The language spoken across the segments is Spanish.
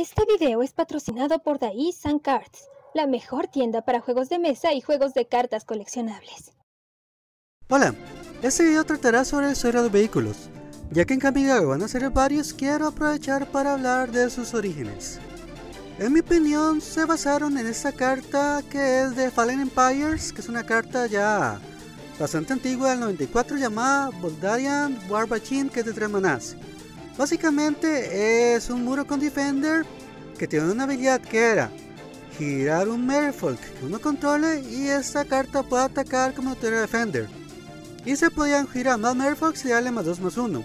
Este video es patrocinado por Dais and Cards, la mejor tienda para juegos de mesa y juegos de cartas coleccionables. Hola, este video tratará sobre la historia de los vehículos. Ya que en Kamigawa van a ser varios, quiero aprovechar para hablar de sus orígenes. En mi opinión, se basaron en esta carta que es de Fallen Empires, que es una carta ya bastante antigua del 94 llamada Boldarian War Machine, que es de 3 manás. Básicamente es un muro con Defender que tiene una habilidad que era girar un Merfolk que uno controle y esta carta puede atacar como tiene Defender. Y se podían girar más Merfolks y darle más 2 más 1.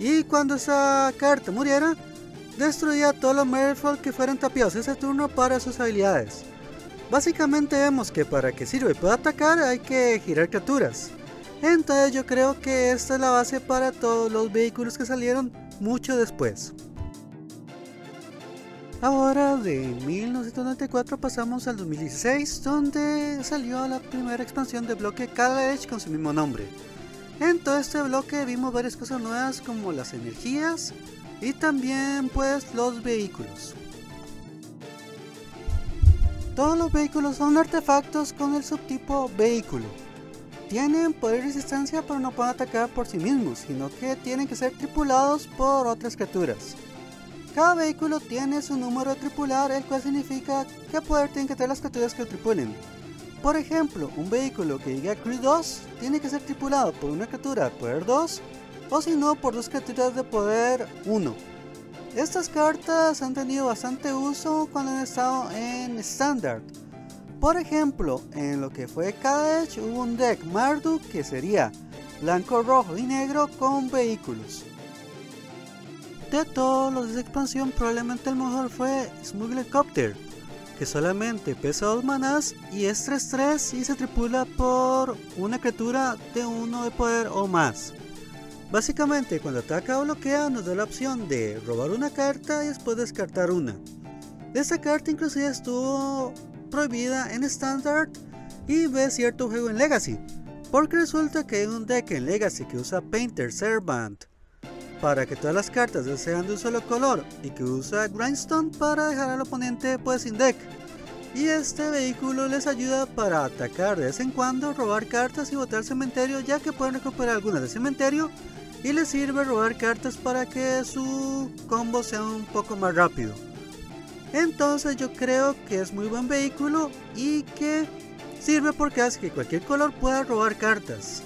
Y cuando esa carta muriera, destruía todos los Merfolk que fueran tapiados ese turno para sus habilidades. Básicamente vemos que para que sirve pueda atacar hay que girar criaturas. Entonces yo creo que esta es la base para todos los vehículos que salieron mucho después. Ahora de 1994 pasamos al 2016 donde salió la primera expansión de bloque Edge con su mismo nombre. En todo este bloque vimos varias cosas nuevas como las energías y también pues los vehículos. Todos los vehículos son artefactos con el subtipo vehículo tienen poder y resistencia pero no pueden atacar por sí mismos, sino que tienen que ser tripulados por otras criaturas. Cada vehículo tiene su número tripular, el cual significa qué poder tienen que tener las criaturas que lo tripulen. Por ejemplo, un vehículo que llegue a Crew 2 tiene que ser tripulado por una criatura de poder 2 o si no por dos criaturas de poder 1. Estas cartas han tenido bastante uso cuando han estado en Standard, por ejemplo, en lo que fue Edge hubo un deck Marduk que sería blanco, rojo y negro con vehículos. De todos los de expansión probablemente el mejor fue Smuggler Copter, que solamente pesa 2 manás y es 3-3 y se tripula por una criatura de 1 de poder o más. Básicamente cuando ataca o bloquea nos da la opción de robar una carta y después descartar una. Esta carta inclusive estuvo prohibida en Standard y ve cierto juego en Legacy, porque resulta que hay un deck en Legacy que usa Painter Servant para que todas las cartas sean de un solo color y que usa Grindstone para dejar al oponente pues sin deck. Y este vehículo les ayuda para atacar de vez en cuando, robar cartas y botar cementerio ya que pueden recuperar algunas del cementerio y les sirve robar cartas para que su combo sea un poco más rápido. Entonces yo creo que es muy buen vehículo y que sirve porque hace que cualquier color pueda robar cartas.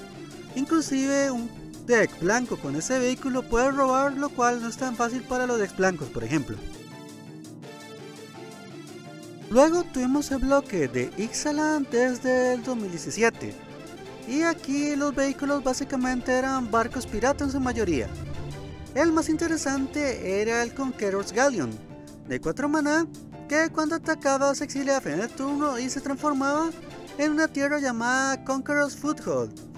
Inclusive un deck blanco con ese vehículo puede robar, lo cual no es tan fácil para los decks blancos, por ejemplo. Luego tuvimos el bloque de Ixalan desde el 2017. Y aquí los vehículos básicamente eran barcos piratas en su mayoría. El más interesante era el Conqueror's Galleon, de 4 maná que cuando atacaba se exiliaba a fin de turno y se transformaba en una tierra llamada Conqueror's Foothold,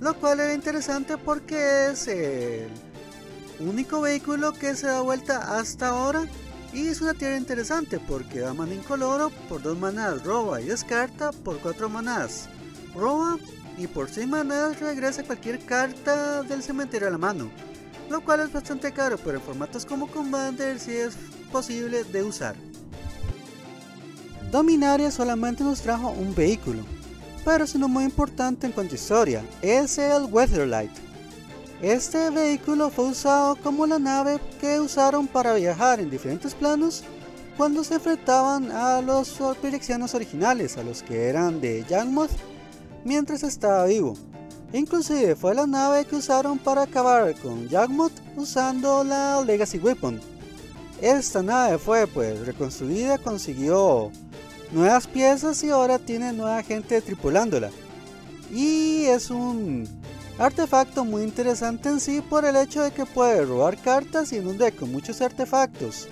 lo cual era interesante porque es el único vehículo que se da vuelta hasta ahora. Y es una tierra interesante porque da mana incoloro por 2 manadas roba y descarta por 4 manadas roba y por 6 manadas regresa cualquier carta del cementerio a la mano. Lo cual es bastante caro, pero en formatos como Commander sí es posible de usar. Dominaria solamente nos trajo un vehículo, pero es uno muy importante en cuanto a historia, es el Weatherlight. Este vehículo fue usado como la nave que usaron para viajar en diferentes planos cuando se enfrentaban a los direcciones originales, a los que eran de Yangmoth, mientras estaba vivo. Inclusive fue la nave que usaron para acabar con Yagmoth usando la Legacy Weapon. Esta nave fue pues reconstruida, consiguió nuevas piezas y ahora tiene nueva gente tripulándola. Y es un artefacto muy interesante en sí por el hecho de que puede robar cartas y en un deck con muchos artefactos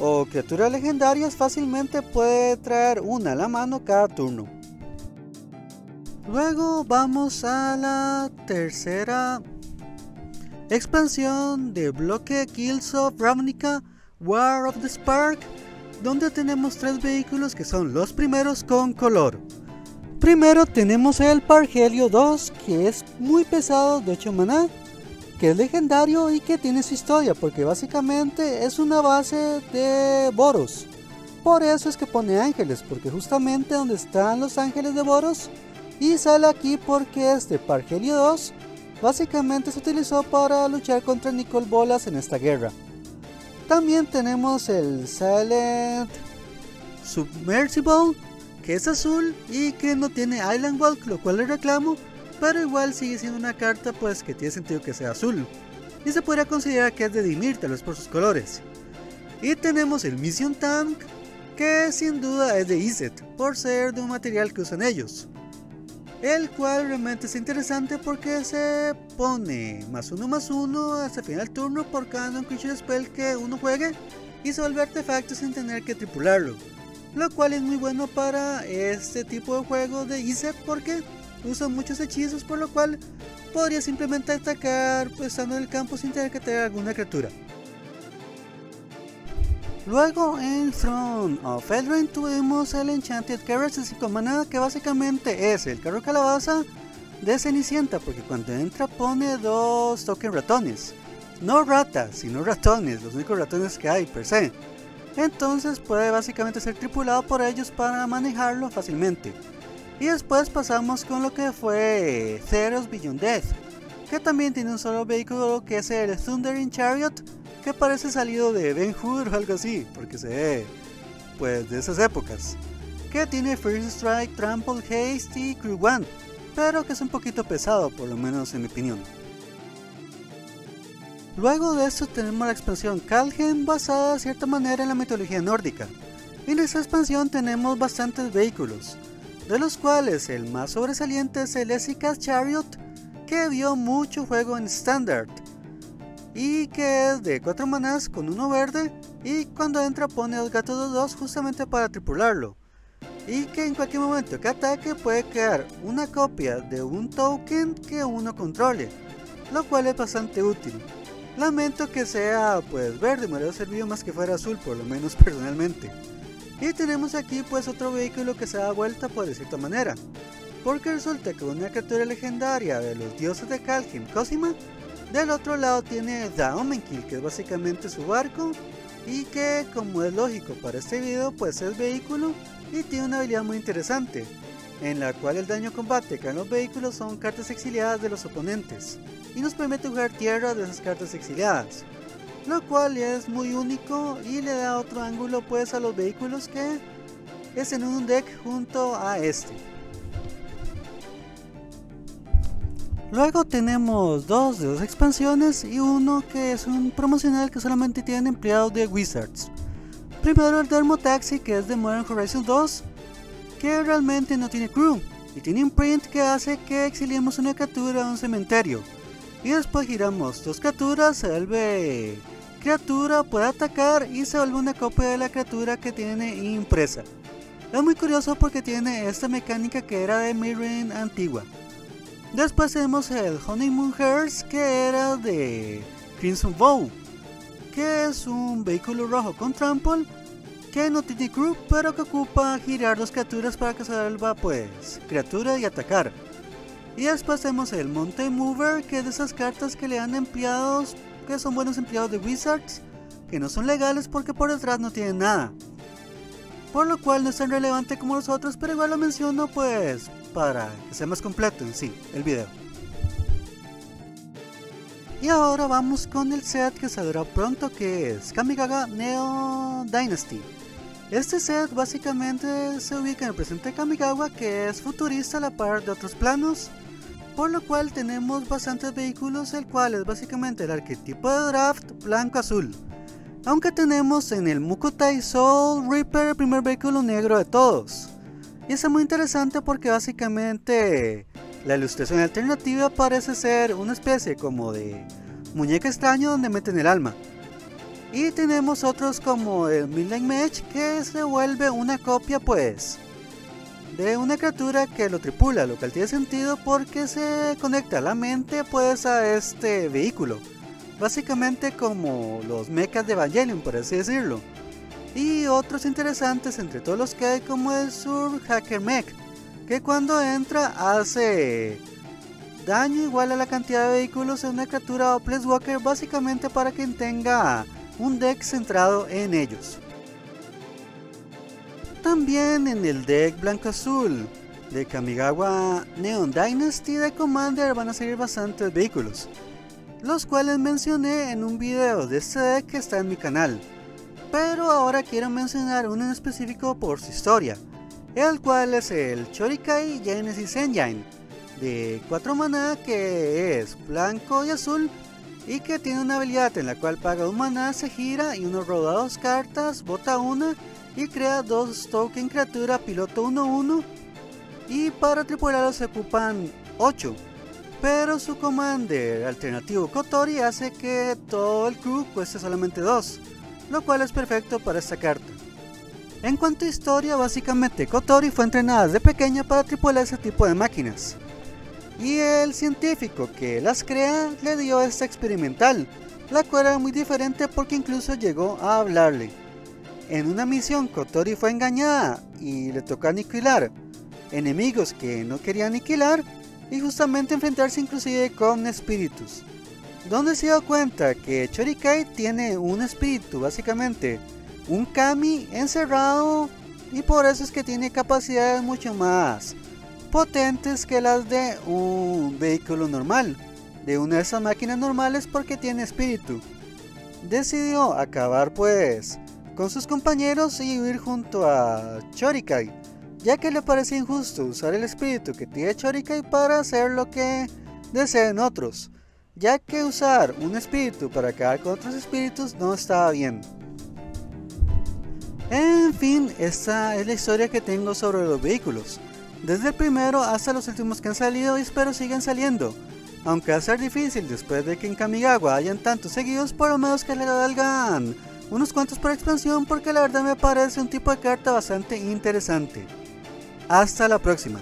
o criaturas legendarias fácilmente puede traer una a la mano cada turno. Luego vamos a la tercera expansión de bloque Kills of Ravnica War of the Spark, donde tenemos tres vehículos que son los primeros con color. Primero tenemos el Pargelio 2, que es muy pesado de 8 maná, que es legendario y que tiene su historia, porque básicamente es una base de Boros. Por eso es que pone ángeles, porque justamente donde están los ángeles de Boros, y sale aquí porque este Pargelio 2 básicamente se utilizó para luchar contra Nicole Bolas en esta guerra. También tenemos el Silent Submersible, que es azul y que no tiene Island Walk, lo cual le reclamo, pero igual sigue siendo una carta pues que tiene sentido que sea azul. Y se podría considerar que es de Dimir, tal vez por sus colores. Y tenemos el Mission Tank, que sin duda es de Iset, por ser de un material que usan ellos. El cual realmente es interesante porque se pone más uno más uno hasta el final del turno por cada creature spell que uno juegue y se vuelve artefacto sin tener que tripularlo. Lo cual es muy bueno para este tipo de juego de Iset porque usa muchos hechizos por lo cual podría simplemente atacar pues, estando en el campo sin tener que tener alguna criatura. Luego en Throne of Eldraine tuvimos el Enchanted Carriage de 5 mana que básicamente es el carro calabaza de Cenicienta porque cuando entra pone dos token ratones. No ratas, sino ratones, los únicos ratones que hay per se. Entonces puede básicamente ser tripulado por ellos para manejarlo fácilmente. Y después pasamos con lo que fue Zeros Beyond Death, que también tiene un solo vehículo que es el Thundering Chariot, que parece salido de Ben Hur o algo así, porque se ve pues de esas épocas. Que tiene First Strike, Trample, Haste y Crew One, pero que es un poquito pesado, por lo menos en mi opinión. Luego de esto tenemos la expansión Kalgen basada de cierta manera en la mitología nórdica. En esta expansión tenemos bastantes vehículos, de los cuales el más sobresaliente es el Esicas Chariot, que vio mucho juego en Standard, y que es de 4 manas con uno verde, y cuando entra pone dos gatos 2 justamente para tripularlo, y que en cualquier momento que ataque puede crear una copia de un token que uno controle, lo cual es bastante útil. Lamento que sea pues verde, me hubiera servido más que fuera azul, por lo menos personalmente. Y tenemos aquí pues otro vehículo que se da vuelta por de cierta manera. Porque resulta que una criatura legendaria de los dioses de Kalkim, Cosima, del otro lado tiene Daomenkil, que es básicamente su barco, y que como es lógico para este video pues es vehículo y tiene una habilidad muy interesante, en la cual el daño combate que en los vehículos son cartas exiliadas de los oponentes, y nos permite jugar tierra de esas cartas exiliadas lo cual es muy único y le da otro ángulo pues a los vehículos que es en un deck junto a este. Luego tenemos dos de dos expansiones y uno que es un promocional que solamente tiene empleados de Wizards. Primero el Dermo Taxi que es de Modern Horizon 2 que realmente no tiene crew y tiene un print que hace que exiliemos una captura a un cementerio y después giramos dos criaturas, se vuelve criatura, puede atacar y se vuelve una copia de la criatura que tiene impresa. Es muy curioso porque tiene esta mecánica que era de Mirren antigua. Después tenemos el Honeymoon Hearse que era de Crimson Bow, que es un vehículo rojo con trample que no tiene crew pero que ocupa girar dos criaturas para que se vuelva pues criatura y atacar. Y después tenemos el Mountain Mover, que es de esas cartas que le dan empleados que son buenos empleados de Wizards, que no son legales porque por detrás no tienen nada. Por lo cual no es tan relevante como los otros, pero igual lo menciono pues para que sea más completo en sí el video. Y ahora vamos con el set que saldrá pronto que es Kamigaga Neo Dynasty. Este set básicamente se ubica en el presente Kamigawa que es futurista a la par de otros planos por lo cual tenemos bastantes vehículos el cual es básicamente el arquetipo de draft blanco-azul. Aunque tenemos en el Mukotai Soul Reaper el primer vehículo negro de todos. Y es muy interesante porque básicamente la ilustración alternativa parece ser una especie como de muñeca extraño donde meten el alma. Y tenemos otros como el Midnight Match que se vuelve una copia pues de una criatura que lo tripula, lo cual tiene sentido porque se conecta la mente pues a este vehículo. Básicamente como los mechas de Evangelion, por así decirlo. Y otros interesantes entre todos los que hay como el Sur Hacker Mech, que cuando entra hace daño igual a la cantidad de vehículos en una criatura o Walker básicamente para quien tenga un deck centrado en ellos. También en el deck blanco-azul de Kamigawa Neon Dynasty de Commander van a salir bastantes vehículos, los cuales mencioné en un video de este deck que está en mi canal. Pero ahora quiero mencionar uno en específico por su historia, el cual es el Chorikai Genesis Engine, de 4 maná que es blanco y azul y que tiene una habilidad en la cual paga un maná, se gira y uno roba dos cartas, bota una y crea dos token criatura piloto 1-1 y para tripularlo se ocupan 8 pero su commander alternativo Kotori hace que todo el crew cueste solamente 2 lo cual es perfecto para esta carta en cuanto a historia, básicamente Kotori fue entrenada desde pequeña para tripular ese tipo de máquinas. Y el científico que las crea le dio esta experimental, la cual era muy diferente porque incluso llegó a hablarle. En una misión Kotori fue engañada y le tocó aniquilar enemigos que no quería aniquilar y justamente enfrentarse inclusive con espíritus. Donde se dio cuenta que Chorikai tiene un espíritu, básicamente un Kami encerrado y por eso es que tiene capacidades mucho más potentes que las de un vehículo normal, de una de esas máquinas normales porque tiene espíritu. Decidió acabar pues con sus compañeros y huir junto a Chorikai, ya que le parecía injusto usar el espíritu que tiene Chorikai para hacer lo que deseen otros, ya que usar un espíritu para acabar con otros espíritus no estaba bien. En fin, esta es la historia que tengo sobre los vehículos, desde el primero hasta los últimos que han salido y espero sigan saliendo. Aunque va a ser difícil después de que en Kamigawa hayan tantos seguidos, por lo menos que le valgan unos cuantos por expansión porque la verdad me parece un tipo de carta bastante interesante. Hasta la próxima.